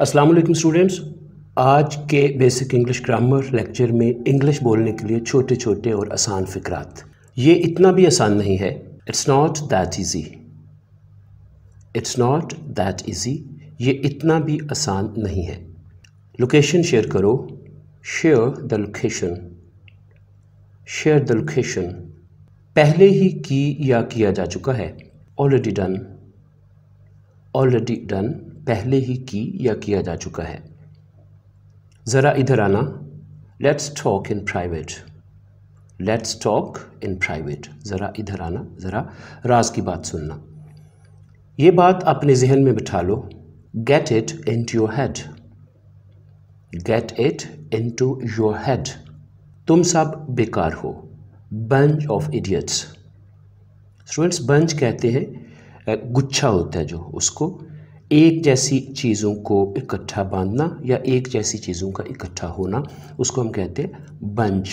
अस्सलाम वालेकुम स्टूडेंट्स। आज के बेसिक इंग्लिश ग्रामर लेक्चर में इंग्लिश बोलने के लिए छोटे छोटे और आसान फ़िक्रात। ये इतना भी आसान नहीं है। It's not that easy it's not that easy ये इतना भी आसान नहीं है। लोकेशन शेयर करो। Share the location share the location पहले ही की या किया जा चुका है। ऑलरेडी डन ऑलरेडी डन पहले ही की या किया जा चुका है। ज़रा इधर आना। Let's talk in private let's talk in private ज़रा इधर आना, ज़रा राज की बात सुनना। ये बात अपने जहन में बिठा लो। Get it into your head get it into your head तुम सब बेकार हो। Bunch of idiots students bunch कहते हैं गुच्छा होता है जो, उसको। एक जैसी चीज़ों को इकट्ठा बांधना या एक जैसी चीज़ों का इकट्ठा होना, उसको हम कहते हैं बंच।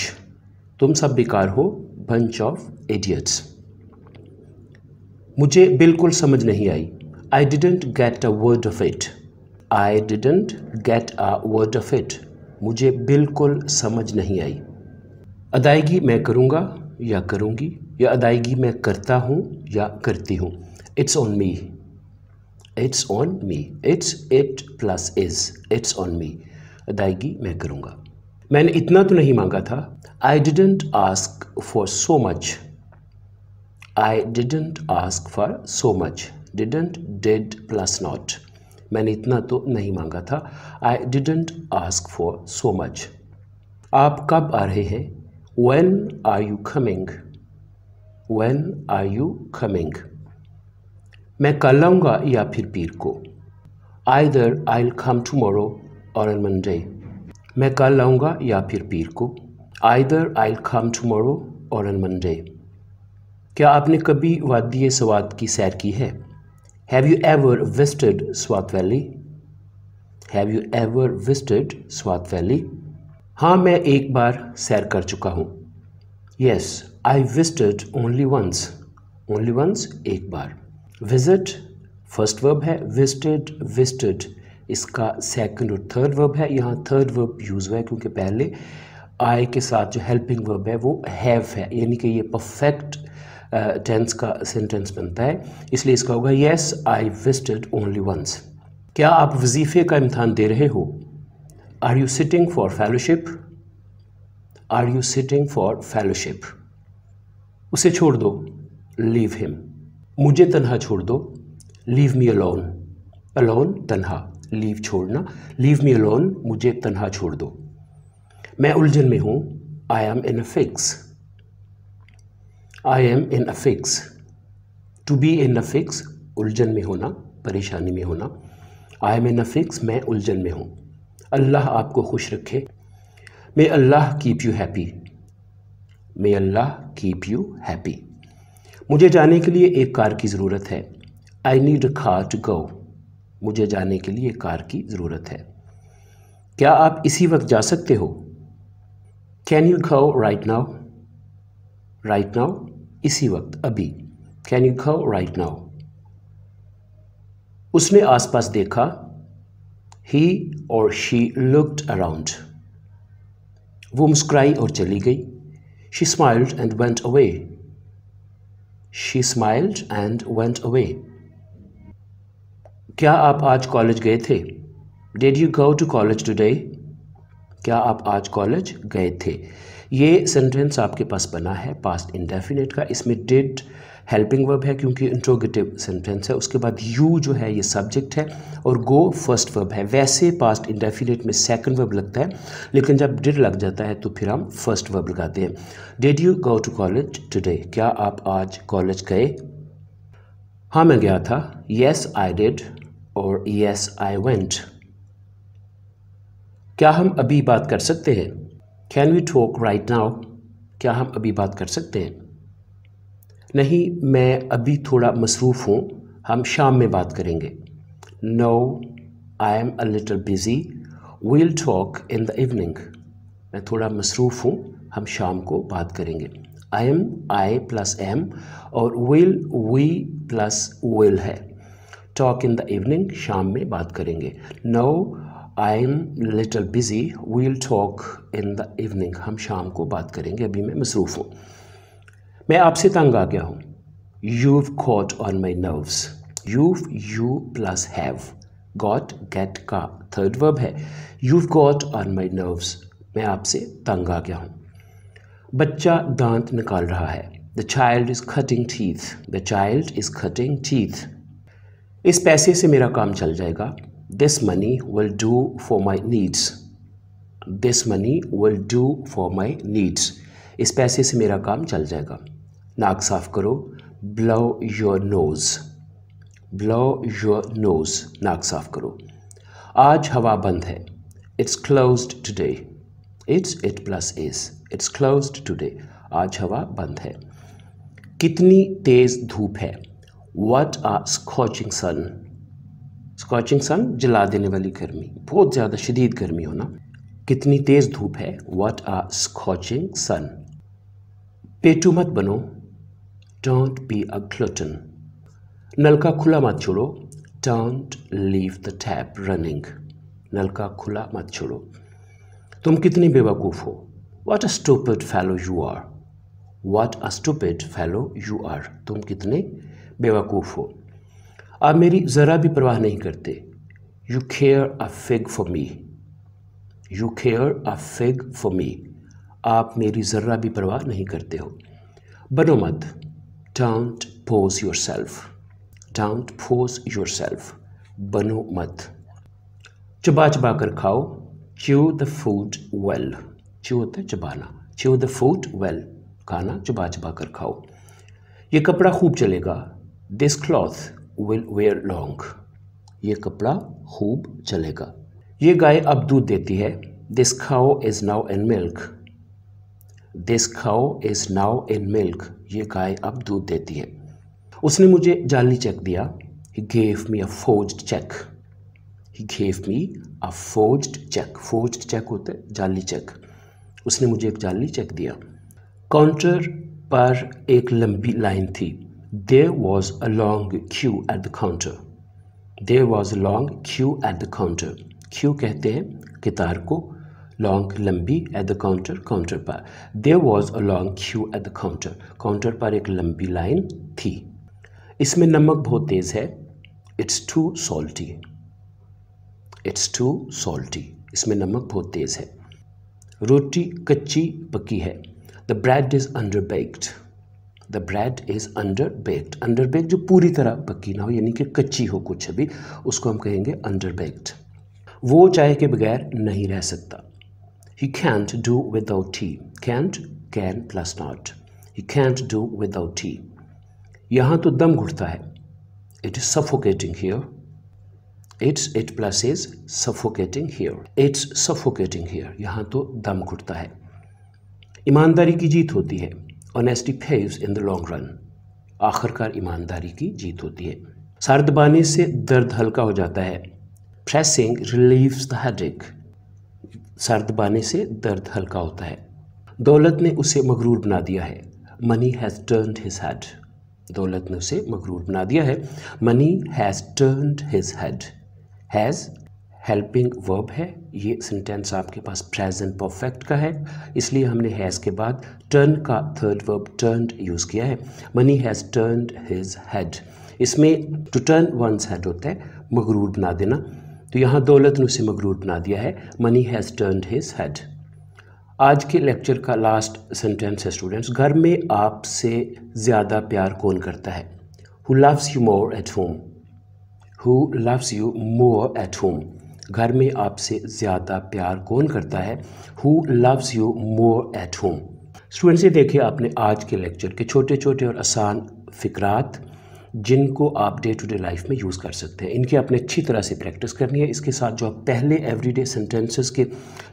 तुम सब बेकार हो, बंच ऑफ़ एडियट्स मुझे बिल्कुल समझ नहीं आई। I didn't get a word of it I didn't get a word of it मुझे बिल्कुल समझ नहीं आई। अदायगी मैं करूँगा या करूँगी, या अदायगी मैं करता हूँ या करती हूँ। It's on me it's on me it's it plus is it's on me अदायगी मैं करूँगा। मैंने इतना तो नहीं मांगा था। I didn't ask for so much I didn't ask for so much didn't did plus not मैंने इतना तो नहीं मांगा था। I didn't ask for so much आप कब आ रहे हैं? When are you coming when are you coming मैं कल आऊँगा या फिर पीर को। Either I come tomorrow or on Monday मैं कल आऊँगा या फिर पीर को। Either I come tomorrow or on Monday क्या आपने कभी वादी स्वाद की सैर की है? Have you ever visited Swat valley have you ever visited Swat valley हाँ मैं एक बार सैर कर चुका हूँ। Yes I visited only once only once एक बार। विज़िट फ़र्स्ट वर्ब है विजिटेड विजिटेड इसका सेकंड और थर्ड वर्ब है। यहाँ थर्ड वर्ब यूज़ हुआ है क्योंकि पहले आई के साथ जो हेल्पिंग वर्ब है वो हैव है। यानी कि ये परफेक्ट टेंस का सेंटेंस बनता है। इसलिए इसका होगा yes I visited only once क्या आप वजीफ़े का इम्तहान दे रहे हो? Are you sitting for fellowship are you sitting for fellowship उसे छोड़ दो। लीव हिम मुझे तनहा छोड़ दो। लीव मी अलोन अलोन तनहा. लीव छोड़ना. लीव मी अलोन मुझे तनहा छोड़ दो। मैं उलझन में हूँ। I am in a fix I am in a fix to be in a fix उलझन में होना, परेशानी में होना। आई एम इन अ फिक्स मैं उलझन में हूँ। अल्लाह आपको खुश रखे। May Allah keep you happy may Allah keep you happy मुझे जाने के लिए एक कार की ज़रूरत है। I need car to go मुझे जाने के लिए कार की ज़रूरत है। क्या आप इसी वक्त जा सकते हो? Can you go right now right now इसी वक्त, अभी। Can you go right now उसने आसपास देखा। ही और शी लुक्ड अराउंड वो मुस्कुराई और चली गई। She smiled and went away she smiled and went away क्या आप आज कॉलेज गए थे? Did you go to college today क्या आप आज कॉलेज गए थे? ये सेंटेंस आपके पास बना है पास्ट इंडेफिनेट का। इसमें डिड हेल्पिंग वर्ब है क्योंकि इंट्रोगेटिव सेंटेंस है। उसके बाद यू जो है, ये सब्जेक्ट है और गो फ़र्स्ट वर्ब है। वैसे पास्ट इंडेफिनेट में सेकंड वर्ब लगता है, लेकिन जब डिड लग जाता है तो फिर हम फ़र्स्ट वर्ब लगाते हैं। Did you go to college today क्या आप आज कॉलेज गए? हाँ मैं गया था। येस आई डिड और येस आई वेंट क्या हम अभी बात कर सकते हैं? Can we talk right now क्या हम अभी बात कर सकते हैं? नहीं, मैं अभी थोड़ा मसरूफ़ हूँ। हम शाम में बात करेंगे। No I am a little busy we'll talk in the evening मैं थोड़ा मसरूफ़ हूँ। हम शाम को बात करेंगे। I am I plus am और विल वी प्लस विल है। टॉक इन द इवनिंग शाम में बात करेंगे। No I am little busy we'll talk in the evening हम शाम को बात करेंगे। अभी मैं मसरूफ़ हूँ। मैं आपसे तंग आ गया हूँ। You've caught on my nerves you've you plus have got get का थर्ड वर्ब है। You've got on my nerves मैं आपसे तंग आ गया हूँ। बच्चा दांत निकाल रहा है। The child is cutting teeth the child is cutting teeth इस पैसे से मेरा काम चल जाएगा। This money will do for my needs this money will do for my needs इस पैसे से मेरा काम चल जाएगा। नाक साफ़ करो। Blow your nose blow your nose नाक साफ़ करो। आज हवा बंद है। It's close today it's it plus is it's close today आज हवा बंद है। कितनी तेज़ धूप है। What are scorching sun scorching sun जला देने वाली गर्मी। बहुत ज़्यादा शदीद गर्मी होना कितनी तेज़ धूप है। वट आर स्कॉचिंग सन पेटू मत बनो। डोंट बी अ ग्लटन नलका खुला मत छोड़ो don't leave the tap running नलका खुला मत छोड़ो तुम कितनी बेवकूफ़ हो? What a stupid fellow you are what a stupid fellow you are तुम कितने बेवकूफ़ हो? आप मेरी ज़रा भी परवाह नहीं करते। You care a fig for me you care a fig for me आप मेरी ज़र्रा भी परवाह नहीं करते हो। बनो मत। Don't pose yourself don't pose yourself बनो मत। चबा चबा कर खाओ। Chew the food well chew होता है चबाना। च्यू द फ़ूड वेल खाना चबा चबा कर खाओ। ये कपड़ा खूब चलेगा। This cloth will wear long ये कपड़ा खूब चलेगा। ये गाय अब दूध देती है। This cow is now in milk this cow is now in milk ये गाय अब दूध देती है। उसने मुझे जाली चेक दिया। He gave me a forged cheque he gave me a forged cheque forged cheque होता जाली चेक उसने मुझे एक जाली चेक दिया। काउंटर पर एक लंबी लाइन थी। There was a long queue at the counter there was a long queue at the counter queue कहते हैं, कितार को लॉन्ग लंबी एट द काउंटर काउंटर पर there was a long queue at the counter counter पर एक लंबी line थी इसमें नमक बहुत तेज़ है it's too salty it's too salty इसमें नमक बहुत तेज़ है रोटी कच्ची पकी है the bread is under baked the bread is under baked under baked जो पूरी तरह पक्की ना हो यानी कि कच्ची हो कुछ अभी उसको हम कहेंगे अंडर बेक्ड वो चाय के बगैर नहीं रह सकता He can't do without tea. Can't, can plus not. He can't do without tea. यहाँ तो दम घुटता है It is suffocating here. It's it plus is suffocating here. It's suffocating here. यहाँ तो दम घुटता है ईमानदारी की जीत होती है Honesty pays in the long run. आखिरकार ईमानदारी की जीत होती है सर दबाने से दर्द हल्का हो जाता है Pressing relieves the headache. सर दबाने से दर्द हल्का होता है। दौलत ने उसे मगरूर बना दिया है। Money has turned his head दौलत ने उसे मगरूर बना दिया है। Money has turned his head has helping verb है। ये सेंटेंस आपके पास प्रेजेंट परफेक्ट का है। इसलिए हमने हैज़ के बाद टर्न का थर्ड वर्ब टर्न यूज़ किया है। Money has turned his head इसमें टू टर्न वंस हेड होता है, मगरूर बना देना। तो यहाँ दौलत ने उसे मगरूर बना दिया है। Money has turned his head आज के लेक्चर का लास्ट सेंटेंस है स्टूडेंट्स घर में आपसे ज़्यादा प्यार कौन करता है? Who loves you more at home who loves you more at home घर में आपसे ज़्यादा प्यार कौन करता है? Who loves you more at home students ये देखिए आपने आज के लेक्चर के छोटे छोटे और आसान फ़िक्रात। जिनको आप डे टू डे लाइफ में यूज़ कर सकते हैं। इनकी आपने अच्छी तरह से प्रैक्टिस करनी है। इसके साथ जो आप पहले एवरीडे सेंटेंसेस के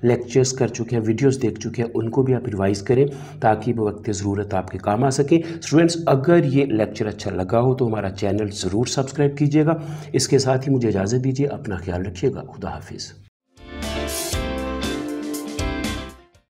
लेक्चर्स कर चुके हैं वीडियोस देख चुके हैं, उनको भी आप रिवाइज़ करें ताकि वक्त ज़रूरत आपके काम आ सके। स्टूडेंट्स अगर ये लेक्चर अच्छा लगा हो तो हमारा चैनल ज़रूर सब्सक्राइब कीजिएगा। इसके साथ ही मुझे इजाज़त दीजिए, अपना ख्याल रखिएगा। खुदा हाफिज़।